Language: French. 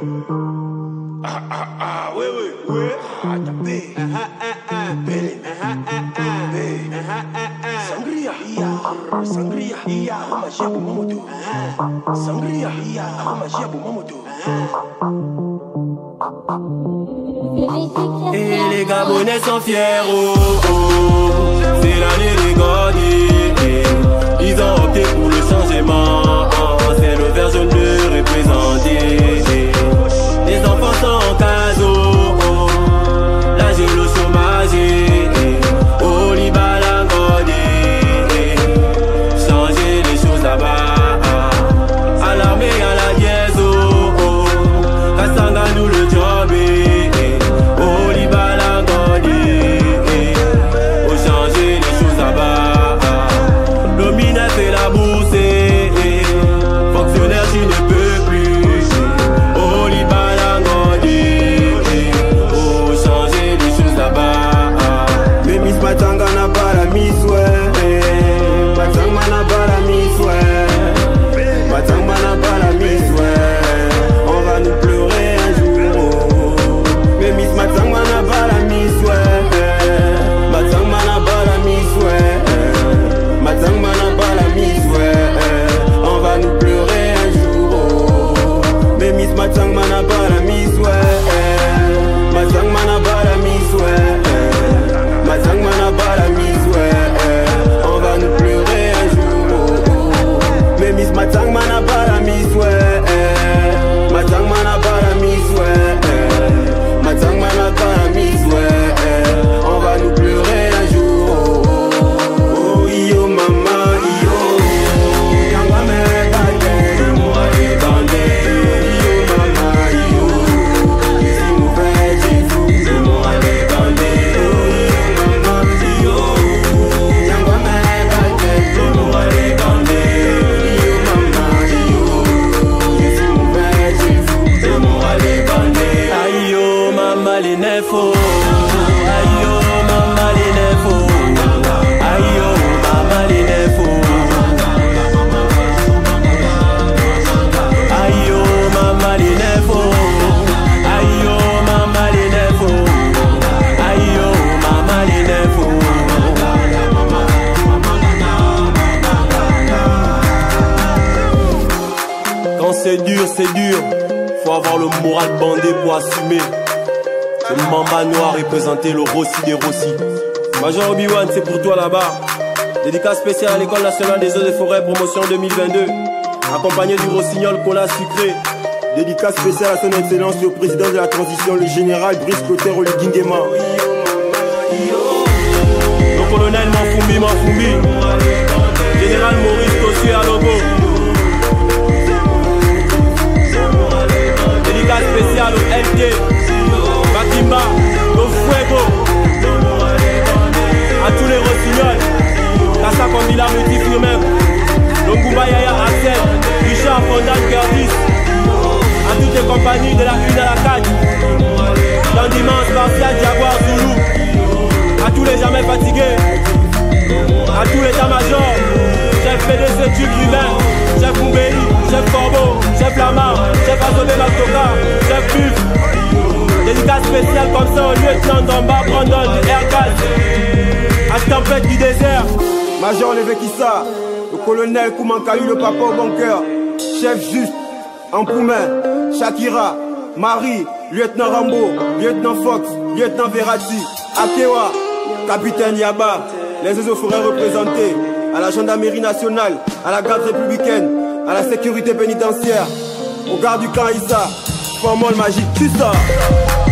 Ah, ah, ah, ouais, ouais, ouais. Ah. Ah, ah, ah, Ah, ah, ah, Ah, ah, ah, Sangria. Sangria. Ia. Magia pro Mamudu. Sangria. Ia. Magia pro Mamudu. Et les Gabonais sont fiers, oh, oh. oh. C'est l'année des Ils ont opté pour le changement. c'est dur, c'est dur. Faut avoir le moral bandé pour assumer. C'est Mamba Noir représenter le Rossi des Rossi. Major Obi-Wan, c'est pour toi là-bas. Dédicace spéciale à l'École nationale des eaux et forêts, promotion 2022. Accompagné du Rossignol Cola sucré. Dédicace spéciale à son excellence, le président de la transition, le général Brice Clotaire Oliguingema. Le colonel Manfoumi Manfoumi. Général Maurice Tossu. Major Levekissa, le colonel Koumankayu, le papa au bon cœur, chef juste, Ampoumen, Shakira, Marie, lieutenant Rambo, lieutenant Fox, lieutenant Verratti, Akewa, capitaine Yaba, les eaux-forêts représentés, à la gendarmerie nationale, à la garde républicaine, à la sécurité pénitentiaire, au garde du camp Issa, formol magique, tu sors.